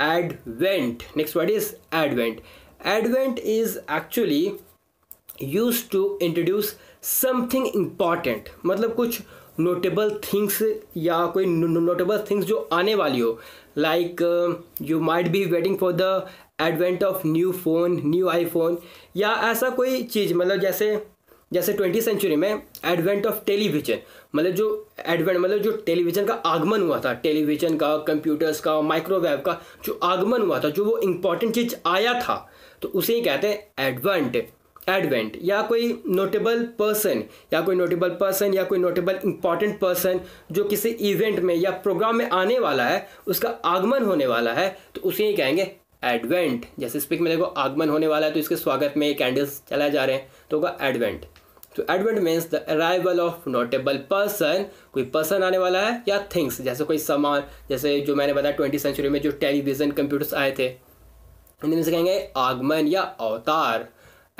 advent. Next word is advent. Advent is actually used to introduce something important. मतलब कुछ notable things या कोई notable things जो आने वाली हो. Like you might be waiting for the advent of new phone new iPhone या ऐसा कोई चीज़ मतलब जैसे जैसे ट्वेंटी सेंचुरी में एडवेंट ऑफ़ टेलीविज़न मतलब जो एडवेंट मतलब जो टेलीविज़न का आगमन हुआ था टेलीविज़न का कंप्यूटर्स का माइक्रोवेव का जो आगमन हुआ था, जो वो इंपॉर्टेंट चीज़ आया था तो उसे ही कहते हैं एडवेंट एडवेंट या कोई नोटेबल पर्सन या कोई नोटेबल पर्सन या कोई नोटेबल इंपॉर्टेंट पर्सन जो किसी इवेंट में या प्रोग्राम में आने वाला है, उसका आगमन होने वाला है तो उसे ही कहेंगे एडवेंट जैसे स्पीक में देखो, आगमन होने वाला है तो इसके स्वागत में कैंडल्स चलाए जा रहे हैं तो होगा एडवेंट तो advent means the arrival of notable person कोई पर्सन आने वाला है या थिंग्स जैसे कोई सामान, जैसे जो मैंने बताया ट्वेंटी सेंचुरी में जो टेलीविज़न कंप्यूटर्स आए थे। इनमें से कहेंगे आगमन या अवतार।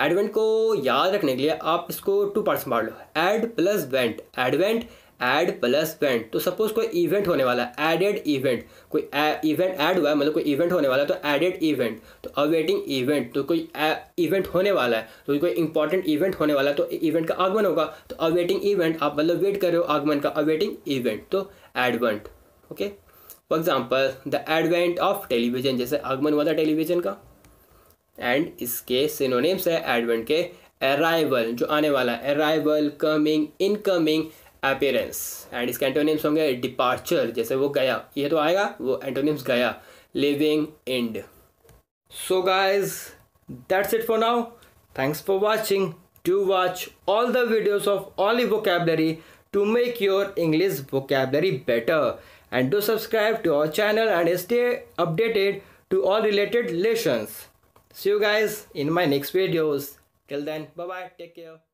एडवेंट को याद रखने के लिए आप इसको टू पार्ट्स मार लो। Ad plus went advent ad plus went तो सपोज़ कोई इवेंट होने वाला है एडेड इवेंट कोई इवेंट ऐड हुआ है मतलब कोई इवेंट होने वाला है तो एडेड इवेंट तो अवेटिंग इवेंट तो कोई इवेंट होने वाला है तो कोई इंपॉर्टेंट इवेंट होने वाला है तो इवेंट का आगमन होगा. तो अवेटिंग इवेंट आप मतलब वेट कर रहे हो आगमन का अवेटिंग इवेंट तो advent okay for example the advent of television जैसे आगमन हुआ था टेलीविज़न का. एंड इसके सिनोनिम्स है एडवेंट के अराइवल जो आने वाला है. Arrival coming incoming appearance and इसके एंटोनिम्स होंगे डिपार्चर जैसे वो गया, ये तो आएगा, वो एंटोनिम्स गया. Living and so guys that's it for now thanks for watching to watch all the videos of only vocabulary to make your English vocabulary better and do subscribe to our channel and stay updated to all related lessons see you guys in my next videos till then bye take care